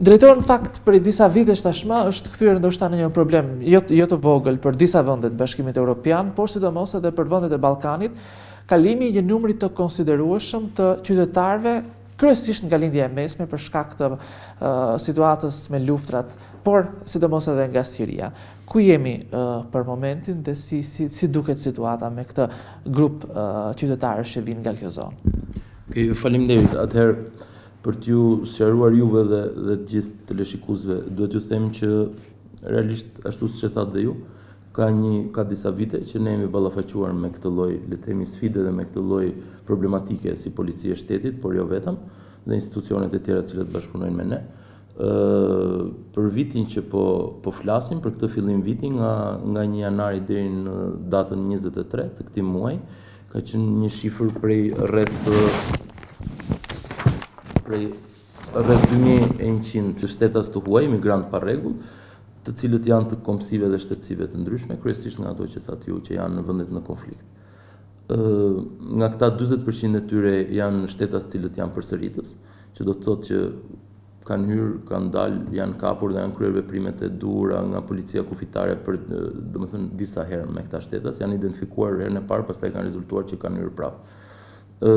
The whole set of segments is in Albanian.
Drejtor, në fakt prej disa vitesh tashmë është kthyer ndoshta në një problem jo jo të vogël për disa vende të Bashkimit Evropian, por sidomos edhe për vendet e Ballkanit, kalimi i një numri të konsiderueshëm të qytetarëve kryesisht nga Lindja e Mesme për shkak të situatës me luftrat, por sidomos edhe nga Siria. Ku jemi për momentin dhe si, si, si duket situata me këtë grup qytetarësh që vijnë nga kjo zonë? Faleminderit, atëherë Për t'ju sqaruar juve dhe dhe të gjithë teleshikuesve, duhet t'ju them që realisht ashtu siç e thatë dhe ju, ka një ka disa vite që ne jemi ballafaquar me këtë lloj, le të themi, sfide dhe me këtë lloj problematike si polici e shtetit, por jo vetëm, dhe institucionet e tjera të cilat bashkëpunojnë me ne. Ë për vitin që po po flasim, për këtë fillim viti nga nga 1 janari deri në datën 23 të këtij muaji, Ka qenë një shifër prej rreth prej rreth 2100 shtetas të huaj, migrantë të parregullt, të cilët janë të kombësive dhe shtetësive të ndryshme, kryesisht nga ato që thatë ju që janë në vendet në konflikt. Nga këta 40% e tyre janë shtetas të cilët janë përsëritës, që do të thotë që Kanë hyrë, kanë dalë, janë kapur dhe janë kryer veprimet e duhura nga policia kufitare për, domethënë, disa herë me këta shtetas, janë identifikuar herën e parë, pastaj kanë rezultuar që kanë hyrë prapë. Ë,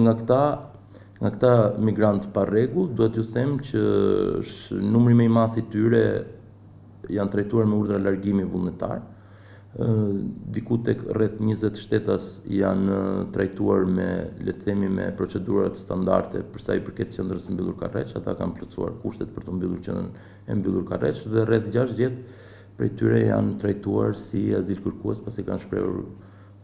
nga këta nga këta migrantë të parregullt, duhet t'ju them që numri më i madh i tyre janë trajtuar me urdhra largimi vullnetar. Diku tek rreth njëzet shtetas janë trajtuar me, le të themi, me procedurat standarde për sa i përket qendrës së mbyllur Karreç, ata kanë plotësuar kushtet për t'u mbyllur në qendrën e mbyllur Karreç dhe rreth gjashtëdhjetë prej tyre janë trajtuar si azilkërkues pasi kanë shprehur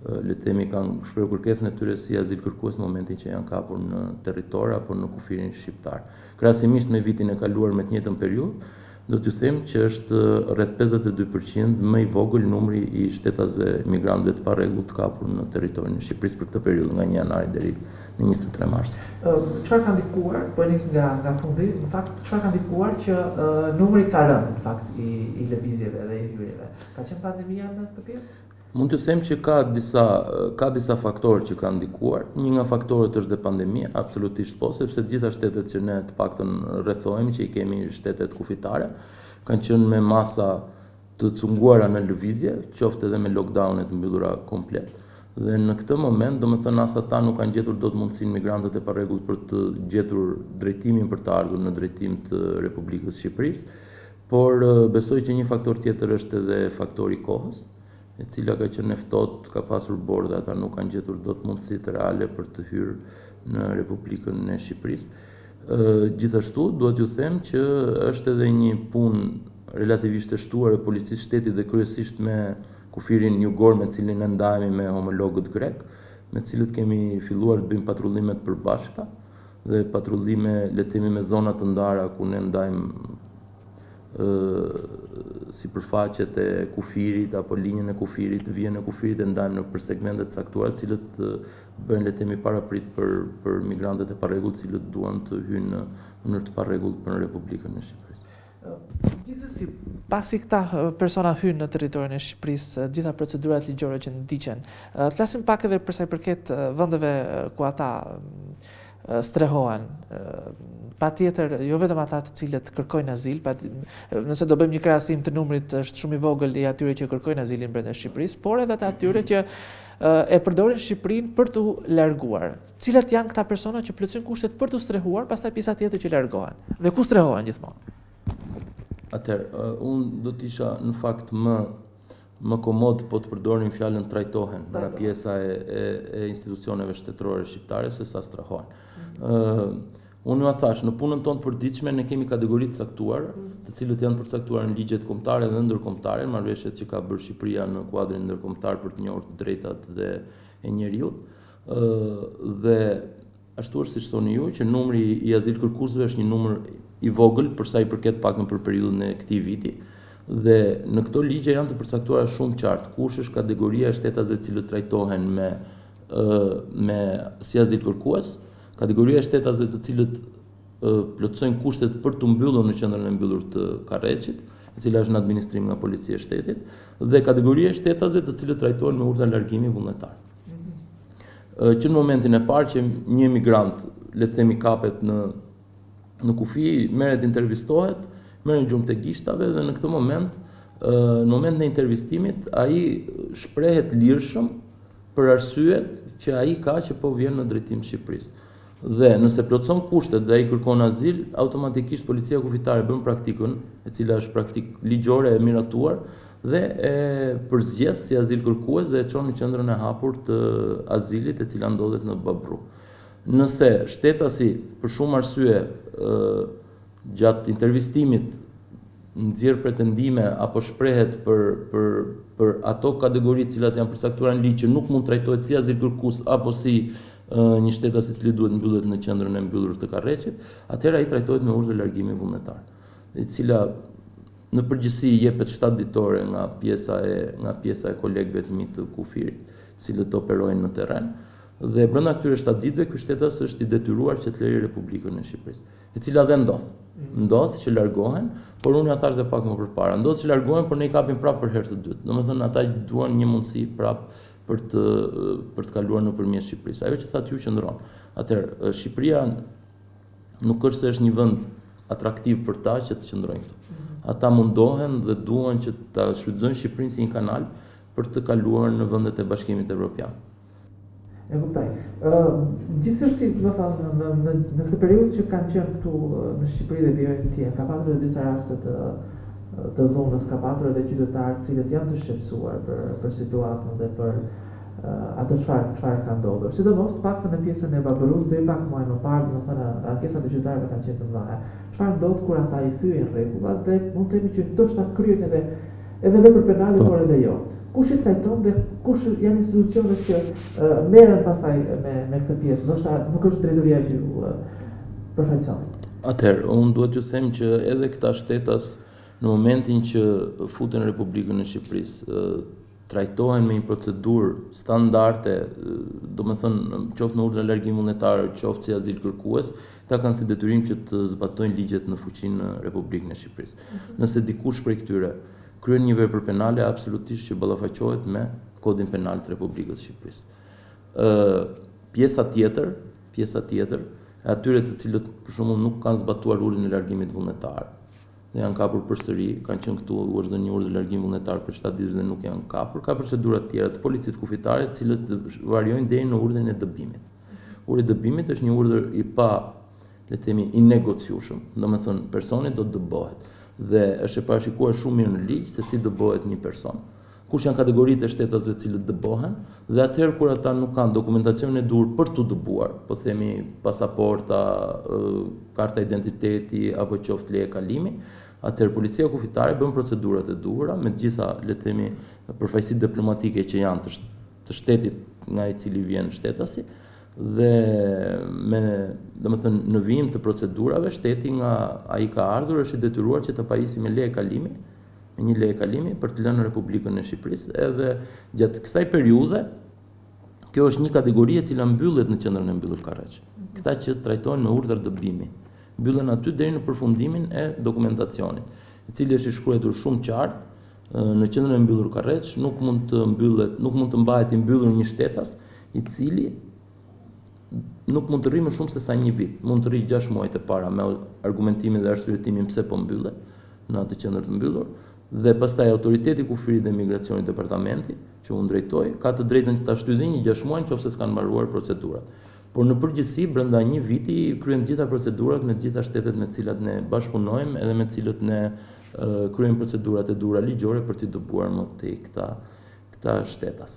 le të themi, kanë shprehur kërkesën e tyre si azilkërkues në momentin që janë kapur në territor apo në kufirin shqiptar. Krahasimisht me vitin e kaluar me të njëjtën periudhë, dua t'ju them që është rreth 52% më i vogël numri i shtetasve migrantëve të parregullt të kapur në territorin e Shqipërisë për këtë periudhë nga 1 janari deri në 23 mars. Çfarë ka ndikuar, po nis nga nga fundi, në fakt çfarë ka ndikuar që numri ka rënë në fakt i i lëvizjeve dhe i hyrjeve? Ka qenë pandemia në këtë pjesë? Mund t'ju them që ka disa ka disa faktorë që kanë ndikuar. Një nga faktorët është dhe pandemia, absolutisht po, sepse të gjitha shtetet që ne të paktën rrethohemi, që i kemi shtetet kufitare, kanë qenë me masa të cunguara në lëvizje, qoftë edhe me lockdown e të mbyllura komplet. Dhe në këtë moment, domethënë as ata nuk kanë gjetur dot mundësinë migrantët e parregullt për të gjetur drejtimin për të ardhur në drejtim të Republikës së Shqipërisë. Por besoj që një faktor tjetër është edhe faktori i kohës, e cila ka qenë e ftohtë, ka pasur borë dhe ata nuk kanë gjetur dot mundësitë reale për të hyrë në Republikën e Shqipërisë. Gjithashtu, dua t'ju them që është edhe një punë relativisht e shtuar e Policisë së Shtetit dhe kryesisht me kufirin jugor me cilin ne ndahemi me homologët grekë, me të cilët kemi filluar të bëjmë patrullime të përbashkëta. dhe patrullime le të themi me zona të ndara ku ne ndajmë ë sipërfaqet e kufirit apo linjën e kufirit, vijën e kufirit e ndajmë nëpër segmente të caktuara të cilat bëjnë le të themi parapritë për migrantët e parregullt të cilët duan të hyjnë në mënyrë të parregullt për në Republikën e Shqipërisë. Gjithsesi, pasi këta persona hyjnë në territorin e Shqipërisë, të gjitha procedurat ligjore që ndiqen, të flasim pak edhe për sa i përket vendeve ku ata strehohen, patjetër jo vetëm ata të cilët kërkojnë azil, nëse do bëjmë një krahasim të numrit është shumë i vogël i atyre që kërkojnë azilin brenda Shqipërisë, por edhe të atyre që e përdorin Shqipërinë për t'u larguar. Cilat janë këta persona që plotësojnë kushtet për t'u strehuar, pastaj pjesa tjetër që largohen? Dhe ku strehohen gjithmonë? Atëherë, uh, unë do të isha në fakt më komod po të përdornim fjalën trajtohen nga pjesa e, e, e institucioneve shtetërore shqiptare sesa strehohen. Mm -hmm. Unë jua thashë, në punën tonë të përditshme, ne kemi kategori të caktuara, mhm. të cilët janë përcaktuar në ligjet kombëtare dhe ndërkombëtare, marrëveshjet që ka bërë Shqipëria në kuadrin ndërkombëtar për të njohur të drejtat dhe e njeriut. Ëh, dhe ashtu është siç thoni ju, që numri i azilkërkuesve është një numër i vogël për sa i përket të paktën për periudhën e këtij viti. Dhe në këto ligje janë të përcaktuara shumë qartë kush është kategoria e shtetasve të cilët trajtohen me me si azilkërkues, kategoria e shtetasve të cilët plotësojnë kushtet për t'u mbyllur në qendrën e mbyllur të Karreçit, e cila është në administrim nga Policia e Shtetit, dhe kategoria e shtetasve të cilët trajtohen me urdhër largimi vullnetar. Që në momentin e parë që një emigrant, le të themi kapet në në kufi, merret intervistohet, merren gjurmët e gishtave dhe në këtë moment në momentin e intervistimit, ai shprehet lirshëm për arsyet që ai ka që po vjen në drejtim të Shqipërisë. Dhe, nëse plotëson kushtet dhe ai kërkon azil, automatikisht Policia Kufitare bën praktikën, e cila është praktikë ligjore e miratuar, dhe e përzgjedh si azilkërkues dhe e çon në qendrën e hapur të azilit e cila ndodhet në Babru. Nëse shtetasi për shumë arsye gjatë intervistimit nxjerr pretendime apo shprehet për për për ato kategori të cilat janë përcaktuara në ligj që nuk mund të trajtohet si azilkërkues apo si një shtetas i cili duhet mbyllet në qendrën e mbyllur të Karreçit, atëherë ai trajtohet me urdhër largimi vullnetar, e cila në përgjithësi jepet 7 ditore nga pjesa e nga pjesa e kolegëve të mi të kufirit, të cilët operojnë në terren. Dhe brenda këtyre 7 ditëve ky shtetas është i detyruar që të lërë Republikën e Shqipërisë, e cila dhe ndodh. Mhm. Ndodh që largohen, por unë ua thashë dhe pak më përpara. Ndodh që largohen, por ne i kapim prapë për herë të dytë. Domethënë ata duan një mundësi prapë për të për të kaluar nëpërmjet Shqipërisë. Ajo që thatë ju qëndron. Atëherë Shqipëria nuk është se është një vend atraktiv për ta që të qëndrojnë këtu. Ata mundohen dhe duan që ta shfrytëzojnë Shqipërinë si një kanal për të kaluar në vendet e Bashkimit Evropian. E kuptoj. Ë gjithsesi, dua të them në në në këtë periudhë që kanë qenë këtu në Shqipëri dhe vite të tjera, ka pasur edhe disa raste të të dhunës ka patur edhe qytetarë të cilët janë të shqetësuar për për situatën dhe për atë çfarë çfarë ka ndodhur. Sidomos të paktën në pjesën e Babrrusë deri pak muaj më parë, domethënë ankesat e qytetarëve kanë qenë të mëdha. Çfarë ndodh kur ata i thyejnë rregullat dhe mund të themi që ndoshta kryejnë edhe edhe vepër penale, por edhe jo. Kush i trajton dhe kush janë institucionet që merren pastaj me me këtë pjesë? Ndoshta nuk është drejtoria që ju përfaqësoni. Atëherë, unë duhet t'ju them që edhe këta shtetas, në momentin që futen në Republikën e Shqipërisë, trajtohen me një procedurë standarde, domethënë qoftë me urdhër largimi vullnetar, qoftë si azil kërkues, ta kanë si detyrim që të zbatojnë ligjet në fuqi në Republikën e Shqipërisë. Mhm. Nëse dikush prej këtyre kryen një vepër penale, absolutisht që ballafaqohet me Kodin Penal të Republikës së Shqipërisë. Ë pjesa tjetër Pjesa tjetër, e atyre të cilët, për shembull, nuk kanë zbatuar urdhrin e largimit vullnetar dhe janë kapur përsëri, kanë qenë këtu, u është dhënë një urdhër largimi vullnetar për shtatë ditë dhe nuk janë kapur, ka procedura të tjera të policisë kufitare, të cilët variojnë deri në urdhrin e dëbimit. Urdhri i dëbimit është një urdhër i pa, le të themi, i negociueshëm, domethënë personi do të dëbohet dhe është e parashikuar shumë mirë në ligj se si dëbohet një person. kush janë kategoritë e shtetasve të cilët dëbohen dhe atëherë kur ata nuk kanë dokumentacionin e duhur për t'u dëbuar, po themi pasaporta, karta identiteti apo qoftë leje kalimi, atëherë policia kufitare bën procedurat e duhura me të gjitha, le të themi, përfaqësitë diplomatike që janë të, të shtetit nga i cili vjen shtetasi dhe me, domethënë, në vijim të procedurave shteti nga ai ka ardhur është i detyruar që ta pajisë me leje kalimi me një leje kalimi për të lënë Republikën e Shqipërisë edhe gjatë kësaj periudhe. Kjo është një kategori e cila mbyllet në qendrën e mbyllur Karreç. Këta që trajtohen me urdhër dëbimi, mbyllen aty deri në përfundimin e dokumentacionit, i cili është i shkruar shumë qartë në qendrën e mbyllur Karreç, nuk mund të mbyllet, nuk mund të mbahet i mbyllur një shtetas i cili nuk mund të rri më shumë se sa një vit, mund të rri 6 muajt e para me argumentimin dhe arsyetimin pse po mbyllet në atë qendër të mbyllur dhe pastaj autoriteti i kufirit dhe migracionit departamenti që unë drejtoj ka të drejtën që ta shtyjë dhe 6 muaj qoftë se s'kanë mbaruar procedurat. Por në përgjithësi brenda një viti kryejmë të gjitha procedurat me të gjitha shtetet me të cilat ne bashkëpunojmë edhe me të cilat ne kryejmë procedurat e duhura ligjore për t'i dëbuar më tej këta këta shtetas.